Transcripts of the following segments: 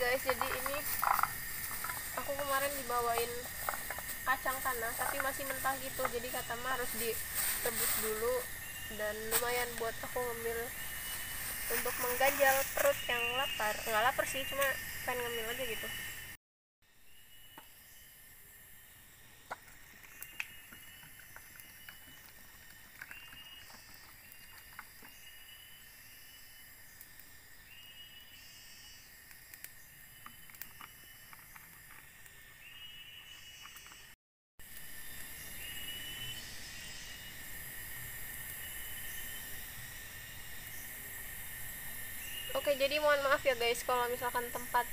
guys jadi ini aku kemarin dibawain kacang tanah tapi masih mentah gitu. Jadi kata Ma harus direbus dulu dan lumayan buat aku ngemil untuk mengganjal perut yang lapar. Nggak lapar sih cuma pengen ngemil aja gitu jadi mohon maaf ya guys kalau misalkan tempat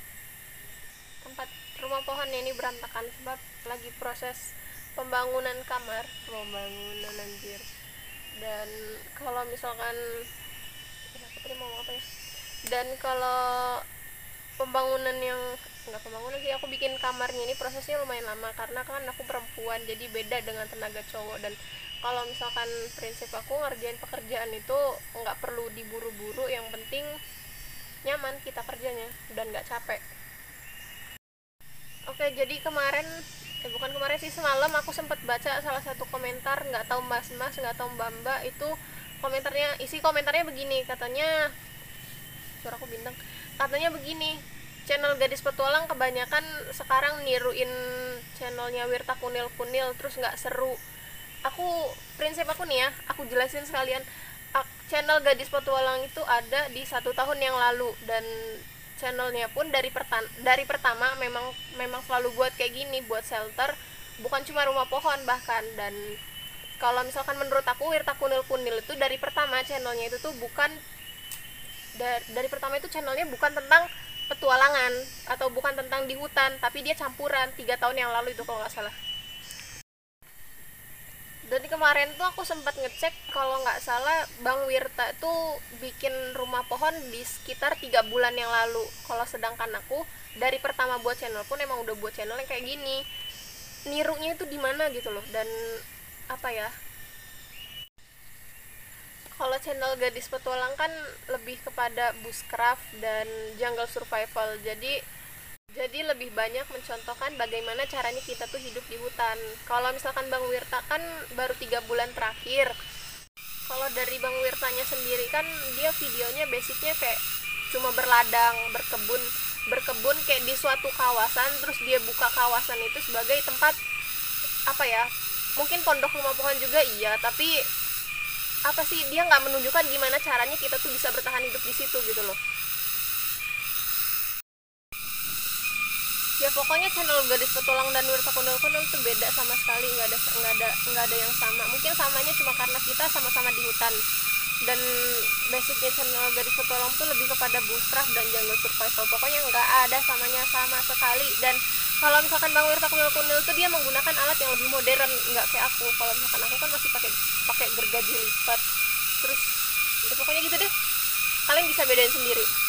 tempat rumah pohon ini berantakan sebab lagi proses pembangunan kamar. Pembangunan anjir. Dan kalau misalkan ya, mau apa dan kalau pembangunan yang nggak pembangunan sih aku bikin kamarnya ini prosesnya lumayan lama karena kan aku perempuan jadi beda dengan tenaga cowok. Dan kalau misalkan prinsip aku ngerjain pekerjaan itu nggak perlu diburu-buru yang penting nyaman kita kerjanya dan nggak capek. Oke jadi kemarin eh bukan kemarin sih semalam aku sempat baca salah satu komentar nggak tahu mas mas nggak tahu mbak mbak itu komentarnya isi komentarnya begini katanya suara aku bintang katanya begini channel gadis petualang kebanyakan sekarang niruin channelnya Wirta Kunil Kunil terus nggak seru. Aku prinsip aku nih ya aku jelasin sekalian channel gadis petualang itu ada di satu tahun yang lalu. Dan channelnya pun dari pertan dari pertama memang memang selalu buat kayak gini buat shelter. Bukan cuma rumah pohon bahkan. Dan kalau misalkan menurut aku Wirta Kunil Kunil itu dari pertama channelnya itu tuh bukan dari, dari pertama itu channelnya bukan tentang petualangan atau bukan tentang di hutan tapi dia campuran tiga tahun yang lalu itu kalau nggak salah dan kemarin tuh aku sempat ngecek kalau nggak salah Bang Wirta tuh bikin rumah pohon di sekitar tiga bulan yang lalu. Kalau sedangkan aku dari pertama buat channel pun emang udah buat channel yang kayak gini. Nirunya itu di mana gitu loh dan apa ya? Kalau channel gadis petualang kan lebih kepada bushcraft dan jungle survival. Jadi jadi lebih banyak mencontohkan bagaimana caranya kita tuh hidup di hutan. Kalau misalkan Bang Wirta kan baru tiga bulan terakhir. Kalau dari Bang Wirtanya sendiri kan dia videonya basicnya kayak cuma berladang berkebun berkebun kayak di suatu kawasan terus dia buka kawasan itu sebagai tempat apa ya mungkin pondok rumah pohon juga iya tapi apa sih dia nggak menunjukkan gimana caranya kita tuh bisa bertahan hidup di situ gitu loh ya pokoknya channel gadis petualang dan wirta kundal kundal itu beda sama sekali nggak ada nggak ada nggak ada yang sama. Mungkin samanya cuma karena kita sama-sama di hutan. Dan basicnya channel gadis petualang tuh lebih kepada bushcraft dan jungle survival. Pokoknya nggak ada samanya sama sekali. Dan kalau misalkan bang Wirta Kunil Kunil tuh dia menggunakan alat yang lebih modern nggak kayak aku. Kalau misalkan aku kan masih pakai pakai gergaji lipat. Terus ya pokoknya gitu deh. Kalian bisa bedain sendiri